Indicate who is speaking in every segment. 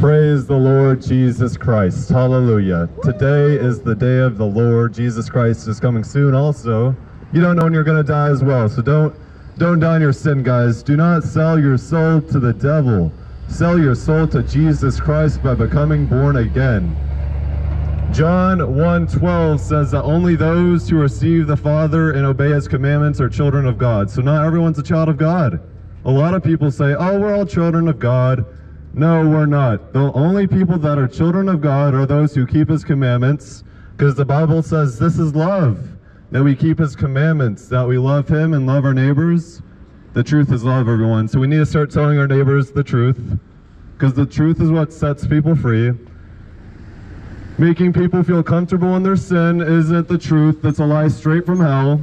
Speaker 1: Praise the Lord Jesus Christ. Hallelujah. Today is the day of the Lord. Jesus Christ is coming soon also. You don't know when you're going to die as well. So don't don't die in your sin, guys. Do not sell your soul to the devil. Sell your soul to Jesus Christ by becoming born again. John 1:12 says that only those who receive the Father and obey his commandments are children of God. So not everyone's a child of God. A lot of people say, "Oh, we're all children of God." No, we're not. The only people that are children of God are those who keep his commandments, because the Bible says this is love, that we keep his commandments, that we love him and love our neighbors. The truth is love, everyone. So we need to start telling our neighbors the truth, because the truth is what sets people free. Making people feel comfortable in their sin isn't the truth. That's a lie straight from hell.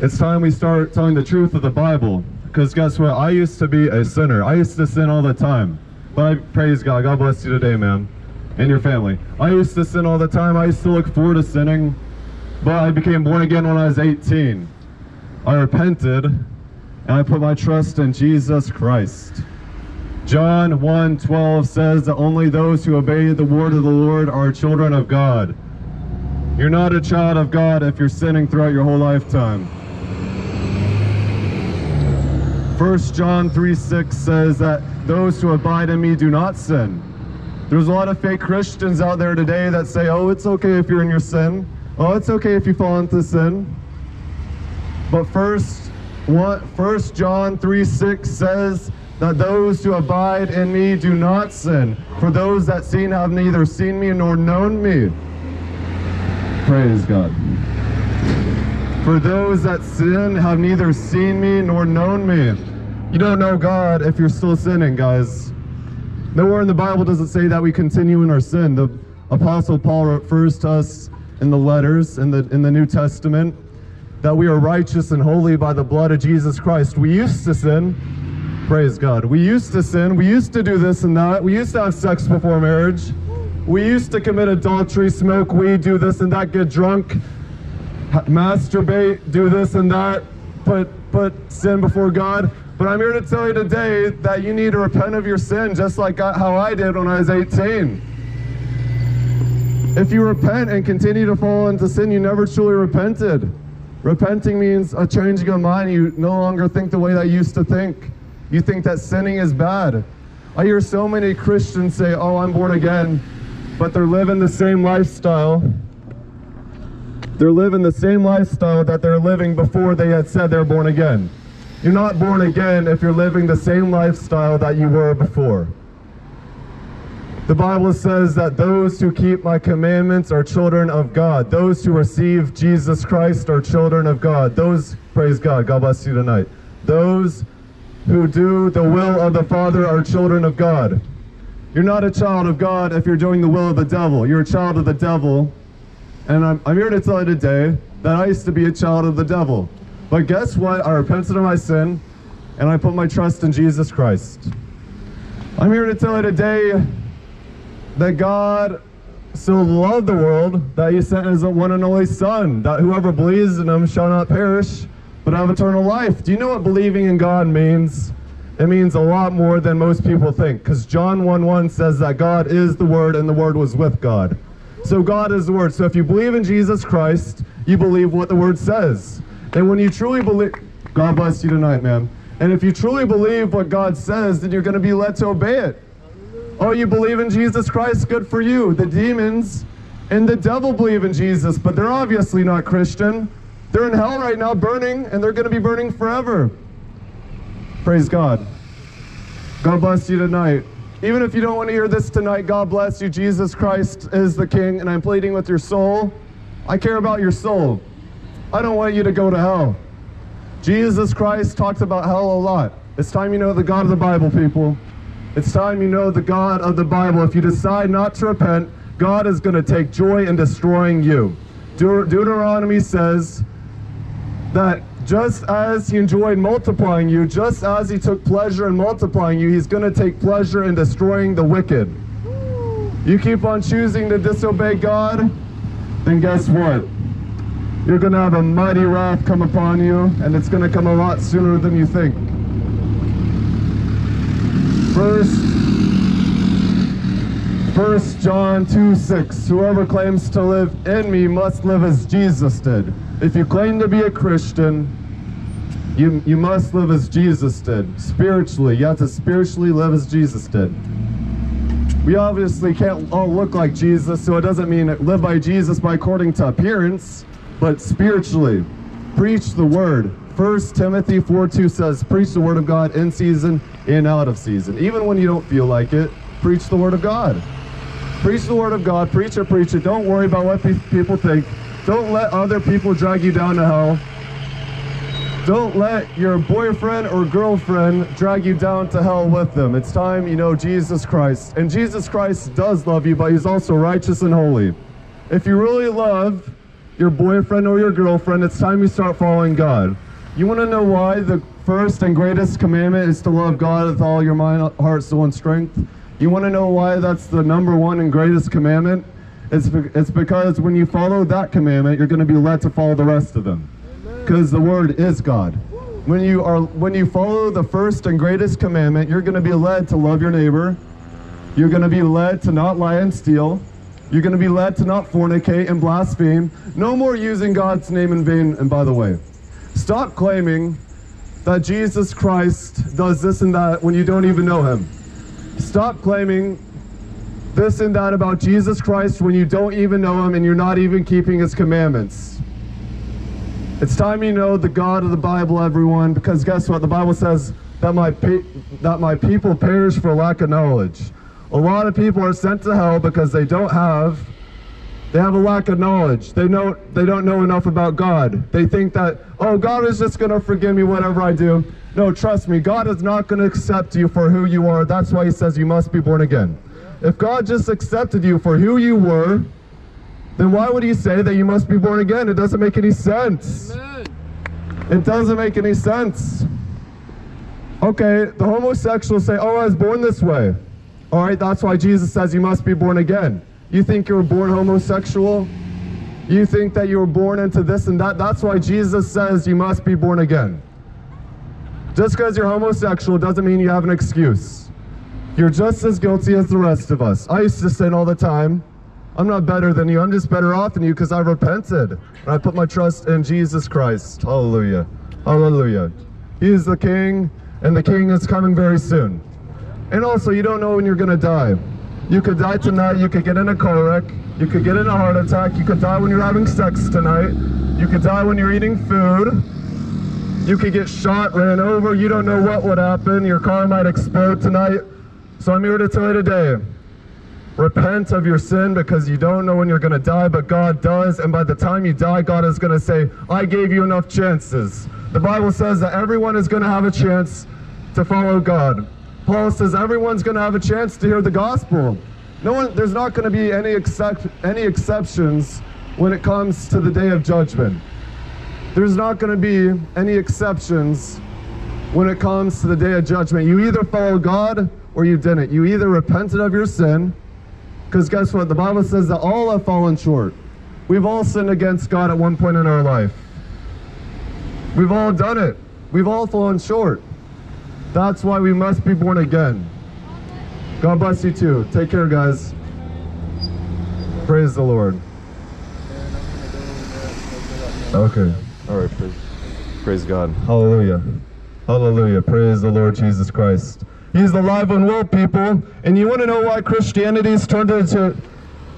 Speaker 1: It's time we start telling the truth of the Bible. Because guess what? I used to be a sinner. I used to sin all the time. But I praise God. God bless you today, man. And your family. I used to sin all the time. I used to look forward to sinning. But I became born again when I was 18. I repented and I put my trust in Jesus Christ. John 1:12 says that only those who obey the word of the Lord are children of God. You're not a child of God if you're sinning throughout your whole lifetime. 1 John 3 6 says that those who abide in me do not sin. There's a lot of fake Christians out there today that say, oh, it's okay if you're in your sin. Oh, it's okay if you fall into sin. But first, what First John 3 6 says that those who abide in me do not sin. For those that sin have neither seen me nor known me. Praise God. For those that sin have neither seen me nor known me. You don't know God if you're still sinning, guys. Nowhere in the Bible does it say that we continue in our sin. The Apostle Paul refers to us in the letters in the in the New Testament that we are righteous and holy by the blood of Jesus Christ. We used to sin. Praise God. We used to sin. We used to do this and that. We used to have sex before marriage. We used to commit adultery, smoke weed, do this and that, get drunk, masturbate, do this and that, put put sin before God. But I'm here to tell you today that you need to repent of your sin just like how I did when I was 18. If you repent and continue to fall into sin, you never truly repented. Repenting means a changing of mind. You no longer think the way that you used to think. You think that sinning is bad. I hear so many Christians say, oh, I'm born again, but they're living the same lifestyle. They're living the same lifestyle that they're living before they had said they're born again. You're not born again if you're living the same lifestyle that you were before. The Bible says that those who keep my commandments are children of God. Those who receive Jesus Christ are children of God. Those, praise God, God bless you tonight. Those who do the will of the Father are children of God. You're not a child of God if you're doing the will of the devil. You're a child of the devil. And I'm, I'm here to tell you today that I used to be a child of the devil. But guess what? I repented of my sin and I put my trust in Jesus Christ. I'm here to tell you today that God so loved the world that he sent his one and only son, that whoever believes in him shall not perish, but have eternal life. Do you know what believing in God means? It means a lot more than most people think, because John 1 1 says that God is the Word and the Word was with God. So God is the Word. So if you believe in Jesus Christ, you believe what the Word says. And when you truly believe, God bless you tonight, man. And if you truly believe what God says, then you're going to be led to obey it. Oh, you believe in Jesus Christ? Good for you. The demons and the devil believe in Jesus, but they're obviously not Christian. They're in hell right now burning, and they're going to be burning forever. Praise God. God bless you tonight. Even if you don't want to hear this tonight, God bless you. Jesus Christ is the King, and I'm pleading with your soul. I care about your soul. I don't want you to go to hell. Jesus Christ talks about hell a lot. It's time you know the God of the Bible, people. It's time you know the God of the Bible. If you decide not to repent, God is going to take joy in destroying you. Deut Deuteronomy says that just as he enjoyed multiplying you, just as he took pleasure in multiplying you, he's going to take pleasure in destroying the wicked. You keep on choosing to disobey God, then guess what? You're going to have a mighty wrath come upon you, and it's going to come a lot sooner than you think. First, 1 John 2 6. Whoever claims to live in me must live as Jesus did. If you claim to be a Christian, you, you must live as Jesus did. Spiritually. You have to spiritually live as Jesus did. We obviously can't all look like Jesus, so it doesn't mean live by Jesus by according to appearance, but spiritually. Preach the word. 1 Timothy 4 2 says, Preach the word of God in season and out of season. Even when you don't feel like it, preach the word of God. Preach the word of God. Preach it, preach it. Don't worry about what pe- people think. Don't let other people drag you down to hell. Don't let your boyfriend or girlfriend drag you down to hell with them. It's time you know Jesus Christ. And Jesus Christ does love you, but he's also righteous and holy. If you really love your boyfriend or your girlfriend, it's time you start following God. You want to know why the first and greatest commandment is to love God with all your mind, heart, soul, and strength? You want to know why that's the number one and greatest commandment? It's, it's because when you follow that commandment, you're going to be led to follow the rest of them because the word is God. When you are when you follow the first and greatest commandment, you're going to be led to love your neighbor. You're going to be led to not lie and steal. You're going to be led to not fornicate and blaspheme. No more using God's name in vain. And by the way, stop claiming that Jesus Christ does this and that when you don't even know him. Stop claiming this and that about Jesus Christ when you don't even know him and you're not even keeping his commandments. It's time you know the God of the Bible, everyone, because guess what? The Bible says that my that my people perish for lack of knowledge. A lot of people are sent to hell because they don't have they have a lack of knowledge. They know they don't know enough about God. They think that oh God is just going to forgive me whatever I do. No, trust me, God is not going to accept you for who you are. That's why he says you must be born again. If God just accepted you for who you were, then why would he say that you must be born again? It doesn't make any sense. It doesn't make any sense. Okay, the homosexuals say, oh, I was born this way. All right, that's why Jesus says you must be born again. You think you were born homosexual? You think that you were born into this and that? That's why Jesus says you must be born again. Just because you're homosexual doesn't mean you have an excuse. You're just as guilty as the rest of us. I used to sin all the time. I'm not better than you. I'm just better off than you because I repented. And I put my trust in Jesus Christ. Hallelujah. Hallelujah. He is the King, and the King is coming very soon. And also, you don't know when you're going to die. You could die tonight. You could get in a car wreck. You could get in a heart attack. You could die when you're having sex tonight. You could die when you're eating food. You could get shot, ran over. You don't know what would happen. Your car might explode tonight. So I'm here to tell you today repent of your sin because you don't know when you're going to die, but God does. And by the time you die, God is going to say, I gave you enough chances. The Bible says that everyone is going to have a chance to follow God. Paul says everyone's going to have a chance to hear the gospel. No one, there's not going to be any, except, any exceptions when it comes to the day of judgment. There's not going to be any exceptions when it comes to the day of judgment. You either follow God or you didn't. You either repented of your sin, because guess what? The Bible says that all have fallen short. We've all sinned against God at one point in our life. We've all done it. We've all fallen short. That's why we must be born again. God bless you too. Take care, guys. Praise the Lord. Okay. All right. Praise, praise God. Hallelujah. Hallelujah. Praise the Lord Jesus Christ. He's alive and well, people. And you want to know why Christianity has turned into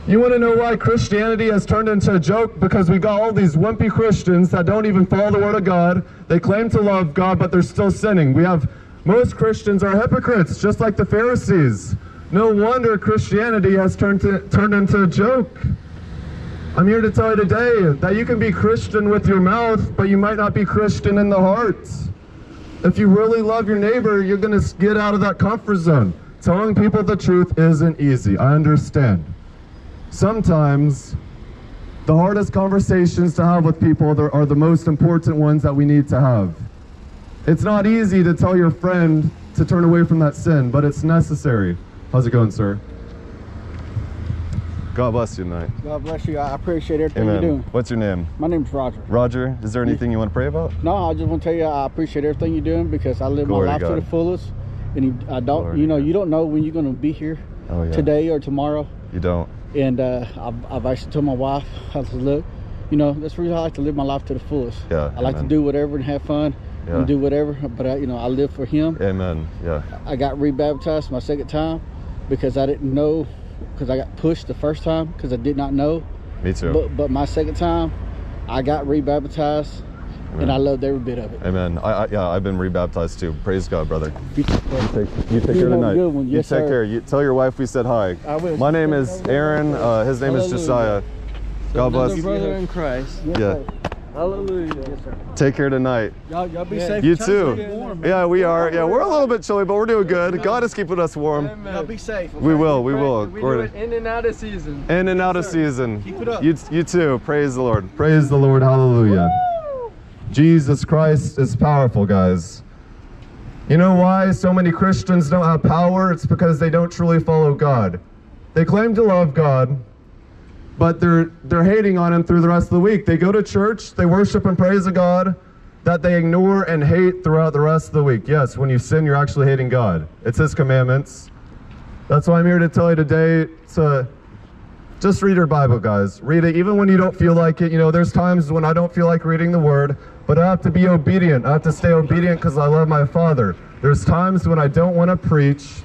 Speaker 1: you want to know why Christianity has turned into a joke? Because we got all these wimpy Christians that don't even follow the Word of God. They claim to love God, but they're still sinning. We have most Christians are hypocrites, just like the Pharisees. No wonder Christianity has turned to, turned into a joke. I'm here to tell you today that you can be Christian with your mouth, but you might not be Christian in the heart. If you really love your neighbor, you're going to get out of that comfort zone. Telling people the truth isn't easy. I understand. Sometimes the hardest conversations to have with people are- the most important ones that we need to have. It's not easy to tell your friend to turn away from that sin, but it's necessary. How's it going, sir? God bless you tonight.
Speaker 2: God bless you. I appreciate everything
Speaker 1: Amen.
Speaker 2: you're doing.
Speaker 1: What's your name?
Speaker 2: My name's Roger.
Speaker 1: Roger. Is there anything you want to pray about?
Speaker 2: No, I just want to tell you I appreciate everything you're doing because I live
Speaker 1: Glory
Speaker 2: my life to
Speaker 1: God.
Speaker 2: the fullest, and you, I don't,
Speaker 1: Glory
Speaker 2: you know, you don't know when you're going to be here.
Speaker 1: Oh, yeah.
Speaker 2: today or tomorrow.
Speaker 1: You don't.
Speaker 2: And uh, I've, I've actually told my wife, I said, look, you know, that's really how I like to live my life to the fullest.
Speaker 1: Yeah,
Speaker 2: I like to do whatever and have fun
Speaker 1: Yeah.
Speaker 2: and do whatever, but I, you know, I live for Him.
Speaker 1: Amen. Yeah.
Speaker 2: I got rebaptized my second time because I didn't know, because I got pushed the first time because I did not know.
Speaker 1: Me too.
Speaker 2: But but my second time, I got rebaptized, and I loved every bit of it.
Speaker 1: Amen. I, I yeah, I've been rebaptized too. Praise God, brother.
Speaker 2: You-
Speaker 1: You take, you take
Speaker 2: You
Speaker 1: care tonight.
Speaker 2: good one.
Speaker 1: You
Speaker 2: Yes,
Speaker 1: take
Speaker 2: sir.
Speaker 1: care. You tell your wife we said hi.
Speaker 2: I will.
Speaker 1: My name is Aaron. Uh, his name is
Speaker 2: Hallelujah.
Speaker 1: Josiah. God
Speaker 3: Another
Speaker 1: bless.
Speaker 3: brother in Christ.
Speaker 2: Yes,
Speaker 1: Yeah.
Speaker 2: sir.
Speaker 3: Hallelujah.
Speaker 2: Yes, sir.
Speaker 1: Take care tonight.
Speaker 3: Y'all, y'all be
Speaker 2: Yeah.
Speaker 3: safe.
Speaker 1: You
Speaker 3: Touch
Speaker 1: too.
Speaker 3: warm.
Speaker 1: Yeah, we are. Yeah, we're a little bit chilly, but we're doing good. God is keeping us warm.
Speaker 3: Amen.
Speaker 2: Y'all be safe.
Speaker 1: We will. We will.
Speaker 3: We
Speaker 1: We're-
Speaker 3: do it in and out of season.
Speaker 1: in and out of season.
Speaker 2: Keep it up.
Speaker 1: You, you too. Praise the Lord. Praise the Lord. Hallelujah. Jesus Christ is powerful, guys. You know why so many Christians don't have power? It's because they don't truly follow God. They claim to love God, but they're they're hating on him through the rest of the week. They go to church, they worship and praise a God that they ignore and hate throughout the rest of the week. Yes, when you sin, you're actually hating God. It's his commandments. That's why I'm here to tell you today to just read your Bible, guys. Read it even when you don't feel like it. You know, there's times when I don't feel like reading the Word, but I have to be obedient. I have to stay obedient because I love my Father. There's times when I don't want to preach,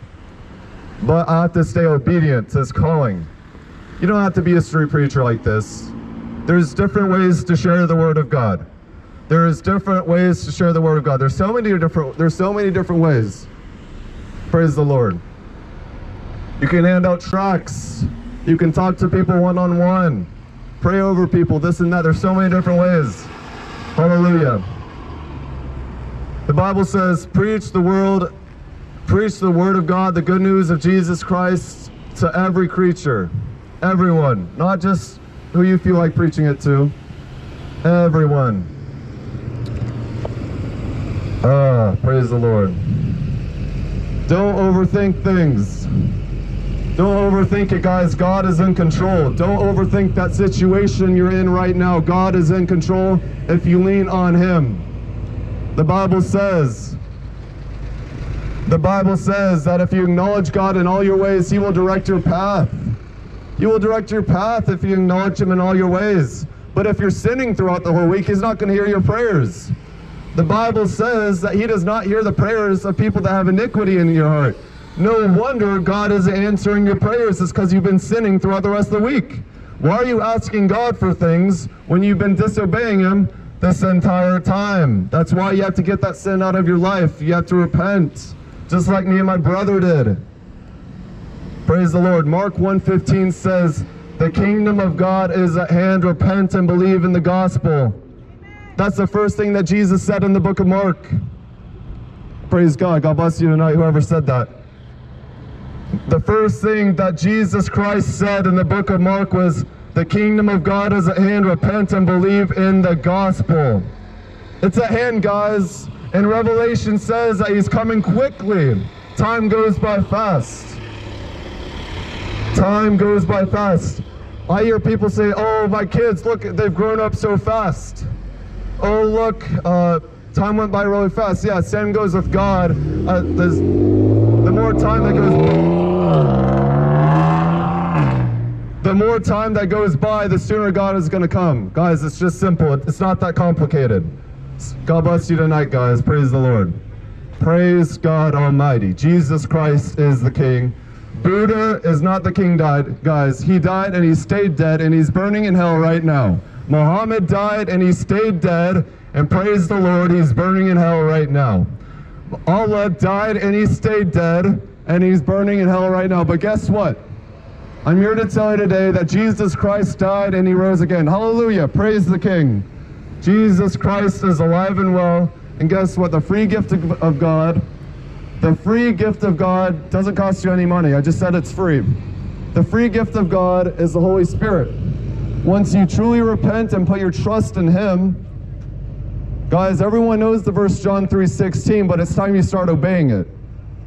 Speaker 1: but I have to stay obedient to His calling. You don't have to be a street preacher like this. There's different ways to share the Word of God. There's different ways to share the Word of God. There's so many different. There's so many different ways. Praise the Lord. You can hand out tracts. You can talk to people one on one. Pray over people, this and that. There's so many different ways. Hallelujah. The Bible says, preach the world, preach the word of God, the good news of Jesus Christ to every creature. Everyone. Not just who you feel like preaching it to. Everyone. Ah, praise the Lord. Don't overthink things. Don't overthink it, guys. God is in control. Don't overthink that situation you're in right now. God is in control if you lean on Him. The Bible says, the Bible says that if you acknowledge God in all your ways, He will direct your path. He will direct your path if you acknowledge Him in all your ways. But if you're sinning throughout the whole week, He's not going to hear your prayers. The Bible says that He does not hear the prayers of people that have iniquity in your heart. No wonder God isn't answering your prayers. is because you've been sinning throughout the rest of the week. Why are you asking God for things when you've been disobeying Him this entire time? That's why you have to get that sin out of your life. You have to repent, just like me and my brother did. Praise the Lord. Mark 1:15 says, "The kingdom of God is at hand. Repent and believe in the gospel." That's the first thing that Jesus said in the book of Mark. Praise God. God bless you tonight, whoever said that. The first thing that Jesus Christ said in the book of Mark was, The kingdom of God is at hand. Repent and believe in the gospel. It's at hand, guys. And Revelation says that He's coming quickly. Time goes by fast. Time goes by fast. I hear people say, Oh, my kids, look, they've grown up so fast. Oh, look, uh, time went by really fast. Yeah, same goes with God. Uh, the more time that goes the more time that goes by, the sooner God is going to come. Guys, it's just simple. It's not that complicated. God bless you tonight, guys. Praise the Lord. Praise God Almighty. Jesus Christ is the King. Buddha is not the king, died, guys. He died and he stayed dead and he's burning in hell right now. Muhammad died and he stayed dead, and praise the Lord, he's burning in hell right now. Allah died and he stayed dead, and he's burning in hell right now. But guess what? I'm here to tell you today that Jesus Christ died and he rose again. Hallelujah. Praise the King. Jesus Christ is alive and well. And guess what? The free gift of of God, the free gift of God doesn't cost you any money. I just said it's free. The free gift of God is the Holy Spirit. Once you truly repent and put your trust in Him, guys, everyone knows the verse John 3:16, but it's time you start obeying it.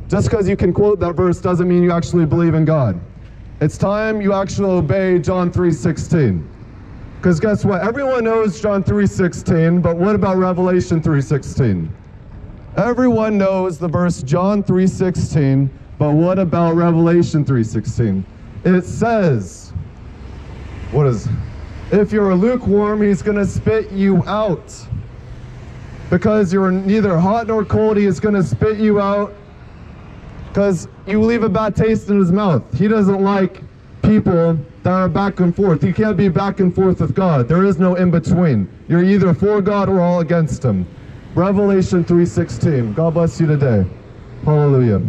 Speaker 1: Just because you can quote that verse doesn't mean you actually believe in God. It's time you actually obey John 3:16. Because guess what? Everyone knows John 3:16, but what about Revelation 3:16? Everyone knows the verse John 3:16, But what about Revelation 3:16? It says, what is if you're lukewarm, he's going to spit you out. Because you're neither hot nor cold, he is going to spit you out because you leave a bad taste in his mouth. He doesn't like people that are back and forth. You can't be back and forth with God. There is no in between. You're either for God or all against him. Revelation 3:16. God bless you today. Hallelujah.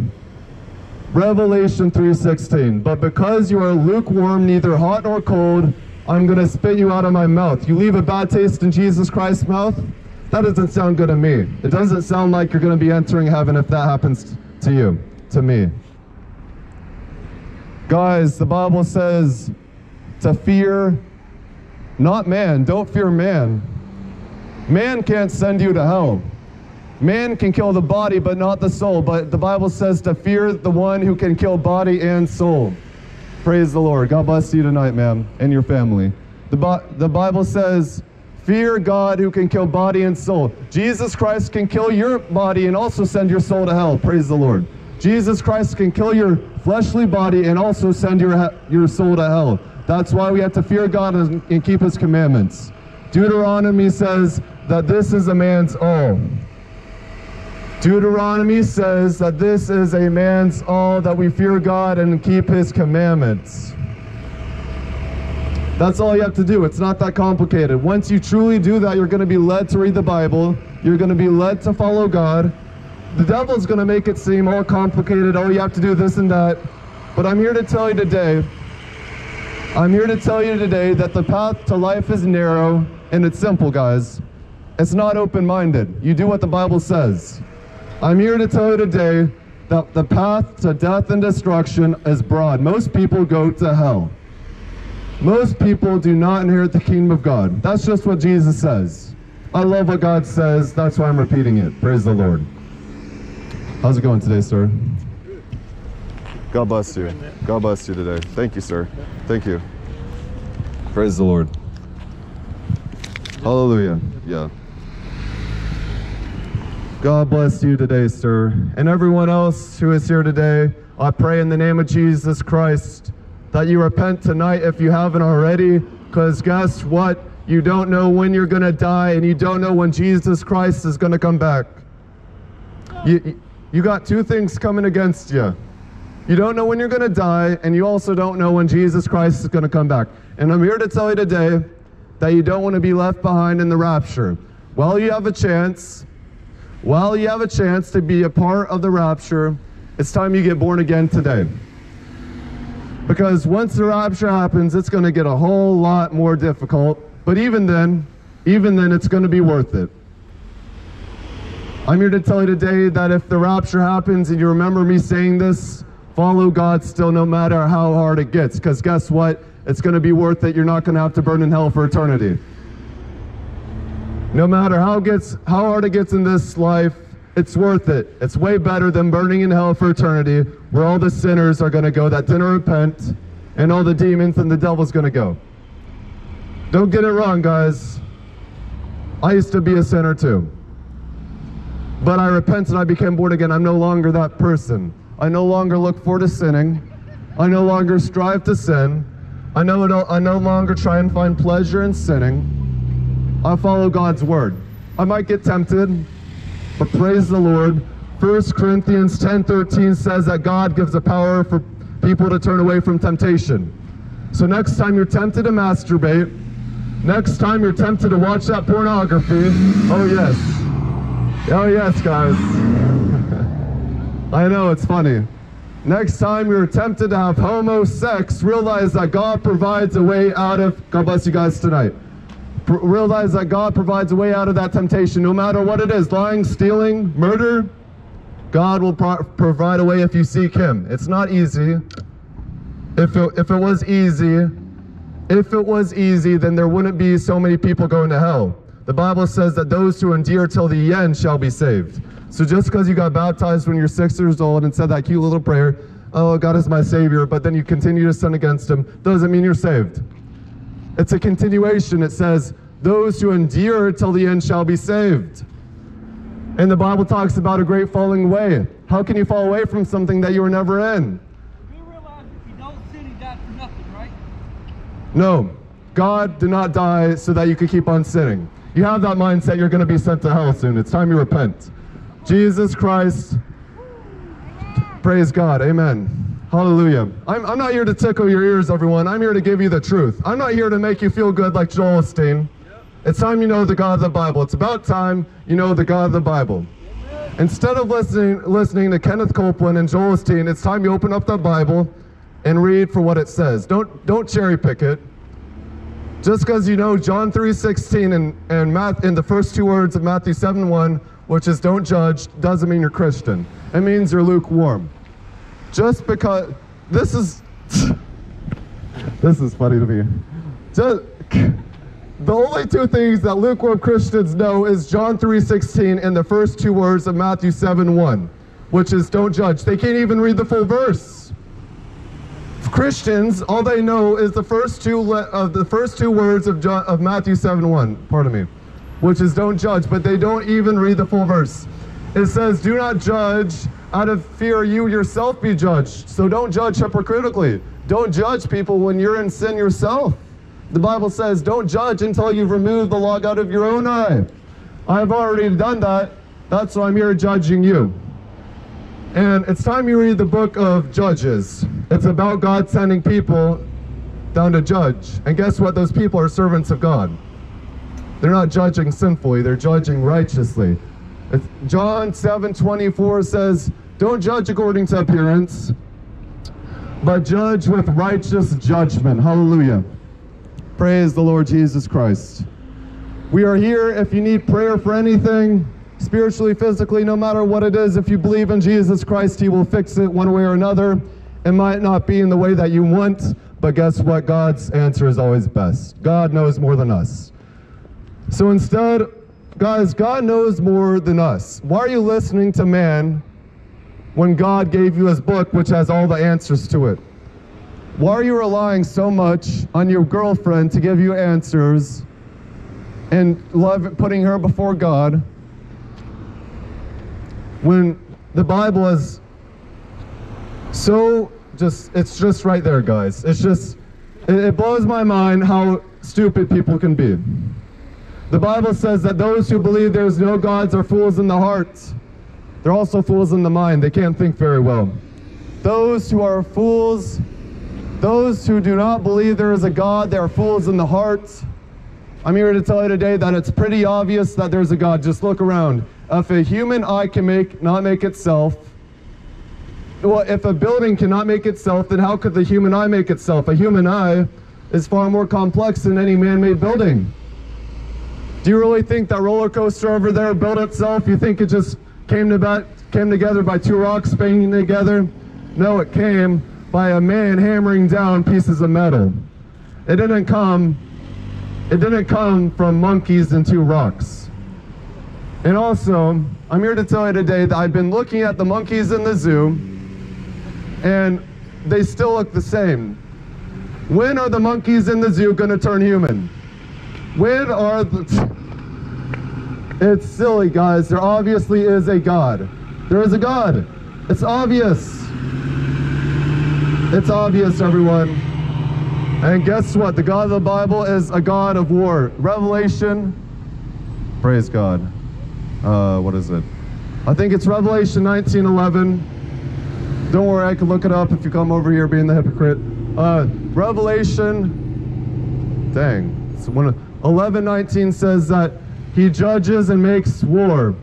Speaker 1: Revelation 3:16. But because you are lukewarm, neither hot nor cold, I'm going to spit you out of my mouth. You leave a bad taste in Jesus Christ's mouth? That doesn't sound good to me. It doesn't sound like you're going to be entering heaven if that happens to you, to me. Guys, the Bible says to fear not man. Don't fear man. Man can't send you to hell. Man can kill the body, but not the soul. But the Bible says to fear the one who can kill body and soul. Praise the Lord. God bless you tonight, ma'am, and your family. The, the Bible says, fear God who can kill body and soul. Jesus Christ can kill your body and also send your soul to hell. Praise the Lord. Jesus Christ can kill your fleshly body and also send your, your soul to hell. That's why we have to fear God and, and keep his commandments. Deuteronomy says that this is a man's all. Deuteronomy says that this is a man's all, that we fear God and keep his commandments. That's all you have to do. It's not that complicated. Once you truly do that, you're going to be led to read the Bible. You're going to be led to follow God. The devil's going to make it seem all complicated. Oh, you have to do this and that. But I'm here to tell you today, I'm here to tell you today that the path to life is narrow and it's simple, guys. It's not open minded. You do what the Bible says. I'm here to tell you today that the path to death and destruction is broad. Most people go to hell. Most people do not inherit the kingdom of God. That's just what Jesus says. I love what God says. That's why I'm repeating it. Praise the Lord. How's it going today, sir? God bless you. God bless you today. Thank you, sir. Thank you. Praise the Lord. Hallelujah. Yeah. God bless you today, sir. And everyone else who is here today, I pray in the name of Jesus Christ that you repent tonight if you haven't already. Because guess what? You don't know when you're going to die, and you don't know when Jesus Christ is going to come back. You, you got two things coming against you. You don't know when you're going to die, and you also don't know when Jesus Christ is going to come back. And I'm here to tell you today that you don't want to be left behind in the rapture. While you have a chance, while you have a chance to be a part of the rapture, it's time you get born again today. Because once the rapture happens, it's going to get a whole lot more difficult. But even then, even then, it's going to be worth it. I'm here to tell you today that if the rapture happens and you remember me saying this, follow God still no matter how hard it gets. Because guess what? It's going to be worth it. You're not going to have to burn in hell for eternity. No matter how gets how hard it gets in this life, it's worth it. It's way better than burning in hell for eternity, where all the sinners are going to go that didn't repent, and all the demons and the devil's going to go. Don't get it wrong, guys. I used to be a sinner too. But I repented and I became born again. I'm no longer that person. I no longer look forward to sinning. I no longer strive to sin. I no, I no longer try and find pleasure in sinning. I follow God's word. I might get tempted, but praise the Lord. 1 Corinthians 10:13 says that God gives the power for people to turn away from temptation. So next time you're tempted to masturbate, next time you're tempted to watch that pornography, oh yes. Oh yes, guys. I know it's funny. Next time you're tempted to have homo sex, realize that God provides a way out of God bless you guys tonight realize that God provides a way out of that temptation, no matter what it is lying, stealing, murder. God will pro- provide a way if you seek Him. It's not easy. If it, if it was easy, if it was easy, then there wouldn't be so many people going to hell. The Bible says that those who endure till the end shall be saved. So just because you got baptized when you're six years old and said that cute little prayer, oh, God is my Savior, but then you continue to sin against Him, doesn't mean you're saved. It's a continuation. It says, Those who endure till the end shall be saved. And the Bible talks about a great falling away. How can you fall away from something that you were never in?
Speaker 4: You realize if you don't sin, died for nothing, right?
Speaker 1: No. God did not die so that you could keep on sinning. You have that mindset, you're going to be sent to hell soon. It's time you repent. Jesus Christ, praise God. Amen. Hallelujah. I'm, I'm not here to tickle your ears, everyone. I'm here to give you the truth. I'm not here to make you feel good like Joel Osteen. It's time you know the God of the Bible. It's about time you know the God of the Bible. Instead of listening, listening to Kenneth Copeland and Joel Osteen, it's time you open up the Bible and read for what it says. Don't, don't cherry pick it. Just because you know John 3.16 and, and Math, in the first two words of Matthew 7.1, which is don't judge, doesn't mean you're Christian. It means you're lukewarm. Just because, this is, this is funny to me. Just, the only two things that lukewarm Christians know is John 3.16 and the first two words of Matthew 7.1, which is don't judge. They can't even read the full verse. Christians, all they know is the first two of uh, the first two words of, John, of Matthew 7.1, pardon me, which is don't judge, but they don't even read the full verse. It says, do not judge out of fear you yourself be judged. So don't judge hypocritically. Don't judge people when you're in sin yourself. The Bible says, don't judge until you've removed the log out of your own eye. I've already done that. That's why I'm here judging you. And it's time you read the book of Judges. It's about God sending people down to judge. And guess what? Those people are servants of God. They're not judging sinfully, they're judging righteously. It's, John 7 24 says, Don't judge according to appearance, but judge with righteous judgment. Hallelujah. Praise the Lord Jesus Christ. We are here if you need prayer for anything, spiritually, physically, no matter what it is. If you believe in Jesus Christ, He will fix it one way or another. It might not be in the way that you want, but guess what? God's answer is always best. God knows more than us. So instead, guys, God knows more than us. Why are you listening to man when God gave you His book, which has all the answers to it? Why are you relying so much on your girlfriend to give you answers and love putting her before God when the Bible is so just it's just right there guys it's just it, it blows my mind how stupid people can be the bible says that those who believe there's no gods are fools in the heart. They're also fools in the mind. They can't think very well. Those who are fools those who do not believe there is a god they are fools in the heart. I'm here to tell you today that it's pretty obvious that there's a god. Just look around. If a human eye can make not make itself well, if a building cannot make itself, then how could the human eye make itself? A human eye is far more complex than any man-made building. Do you really think that roller coaster over there built itself? You think it just came to came together by two rocks banging together? No, it came by a man hammering down pieces of metal. It didn't come. It didn't come from monkeys and two rocks. And also, I'm here to tell you today that I've been looking at the monkeys in the zoo and they still look the same. When are the monkeys in the zoo going to turn human? When are the. It's silly, guys. There obviously is a God. There is a God. It's obvious. It's obvious, everyone. And guess what? The God of the Bible is a God of war. Revelation. Praise God. Uh, what is it? I think it's Revelation 1911. Don't worry, I can look it up if you come over here being the hypocrite. Uh, Revelation, dang, it's one of, 11:19 says that he judges and makes war.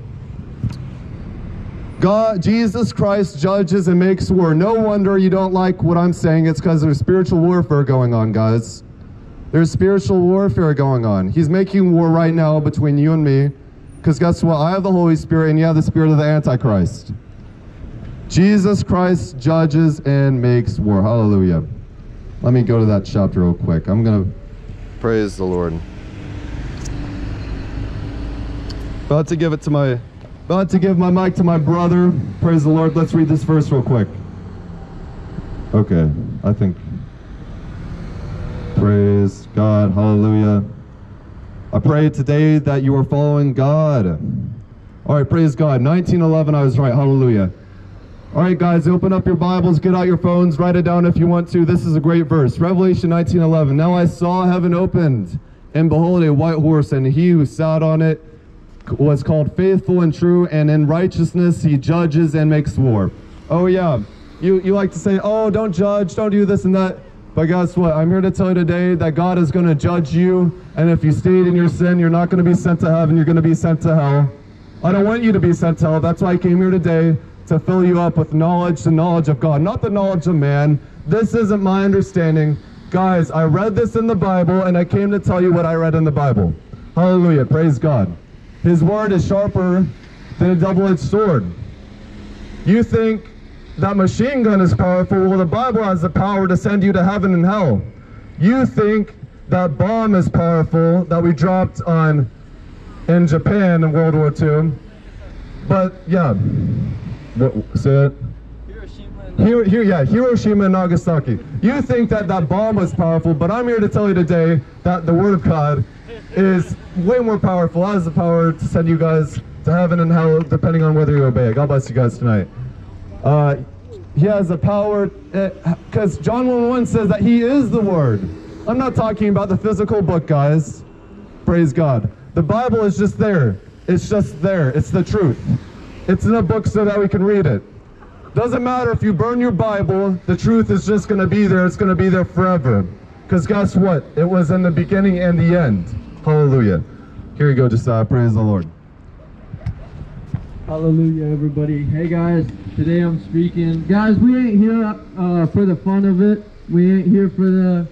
Speaker 1: God, Jesus Christ judges and makes war. No wonder you don't like what I'm saying. It's because there's spiritual warfare going on, guys. There's spiritual warfare going on. He's making war right now between you and me. Because guess what? I have the Holy Spirit and you have the spirit of the Antichrist. Jesus Christ judges and makes war. Hallelujah. Let me go to that chapter real quick. I'm going to praise the Lord. About to give it to my about to give my mic to my brother. Praise the Lord. Let's read this verse real quick. Okay, I think praise God. Hallelujah. I pray today that you are following God. All right, praise God. 1911 I was right. Hallelujah. All right, guys, open up your Bibles, get out your phones, write it down if you want to. This is a great verse. Revelation 19:11. Now I saw heaven opened, and behold, a white horse, and he who sat on it was called faithful and true, and in righteousness he judges and makes war. Oh yeah, you you like to say, oh, don't judge, don't do this and that. But guess what? I'm here to tell you today that God is going to judge you, and if you stayed in your sin, you're not going to be sent to heaven. You're going to be sent to hell. I don't want you to be sent to hell. That's why I came here today to fill you up with knowledge, the knowledge of God, not the knowledge of man. This isn't my understanding. Guys, I read this in the Bible, and I came to tell you what I read in the Bible. Hallelujah. Praise God. His word is sharper than a double-edged sword. You think that machine gun is powerful. Well, the Bible has the power to send you to heaven and hell. You think that bomb is powerful that we dropped on in Japan in World War II. But yeah, what, say it.
Speaker 3: Hiroshima and
Speaker 1: Here, here, yeah, Hiroshima and Nagasaki. You think that that bomb was powerful, but I'm here to tell you today that the Word of God is way more powerful. Has the power to send you guys to heaven and hell, depending on whether you obey. God bless you guys tonight. Uh, he has the power, because John 1 1 says that He is the Word. I'm not talking about the physical book, guys. Praise God. The Bible is just there. It's just there. It's the truth. It's in a book so that we can read it. Doesn't matter if you burn your Bible, the truth is just going to be there. It's going to be there forever. Because guess what? It was in the beginning and the end. Hallelujah. Here you go, Josiah. Praise the Lord.
Speaker 5: Hallelujah, everybody. Hey, guys. Today I'm speaking. Guys, we ain't here uh, for the fun of it. We ain't here for the,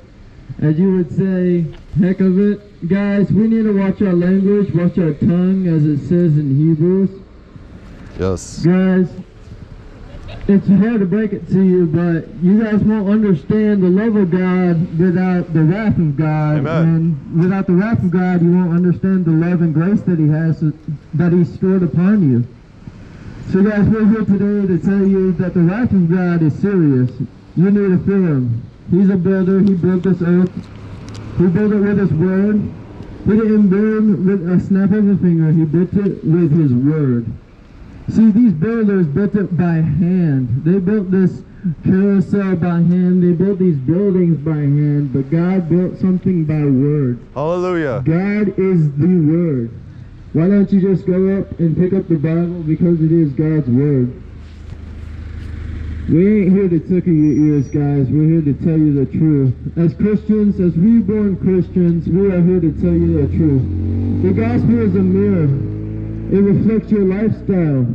Speaker 5: as you would say, heck of it. Guys, we need to watch our language, watch our tongue, as it says in Hebrews.
Speaker 1: Yes.
Speaker 5: Guys, it's hard to break it to you, but you guys won't understand the love of God without the wrath of God.
Speaker 1: Amen.
Speaker 5: And without the wrath of God, you won't understand the love and grace that He has, that He stored upon you. So guys, we're here today to tell you that the wrath of God is serious. You need to fear Him. He's a builder. He built this earth. He built it with His word. He didn't build with a snap of a finger. He built it with His word. See, these builders built it by hand. They built this carousel by hand. They built these buildings by hand. But God built something by word.
Speaker 1: Hallelujah.
Speaker 5: God is the word. Why don't you just go up and pick up the Bible because it is God's word? We ain't here to tickle your ears, guys. We're here to tell you the truth. As Christians, as reborn Christians, we are here to tell you the truth. The gospel is a mirror. It reflects your lifestyle.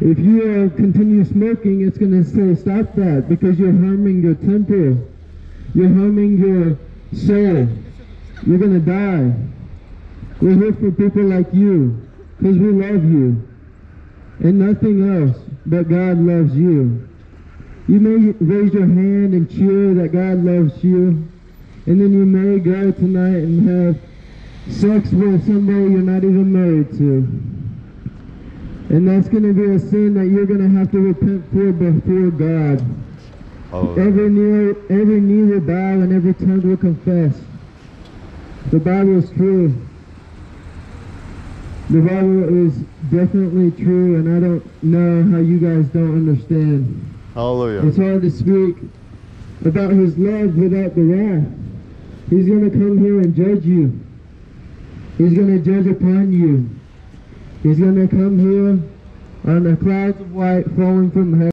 Speaker 5: If you continue smoking, it's going to say stop that because you're harming your temple. You're harming your soul. You're going to die. We're here for people like you because we love you and nothing else but God loves you. You may raise your hand and cheer that God loves you and then you may go tonight and have sex with somebody you're not even married to. And that's going to be a sin that you're going to have to repent for before God. Every knee, every knee will bow and every tongue will confess. The Bible is true. The Bible is definitely true, and I don't know how you guys don't understand.
Speaker 1: Hallelujah.
Speaker 5: It's hard to speak about His love without the wrath. He's going to come here and judge you. He's going to judge upon you. He's going to come here on the clouds of white falling from heaven.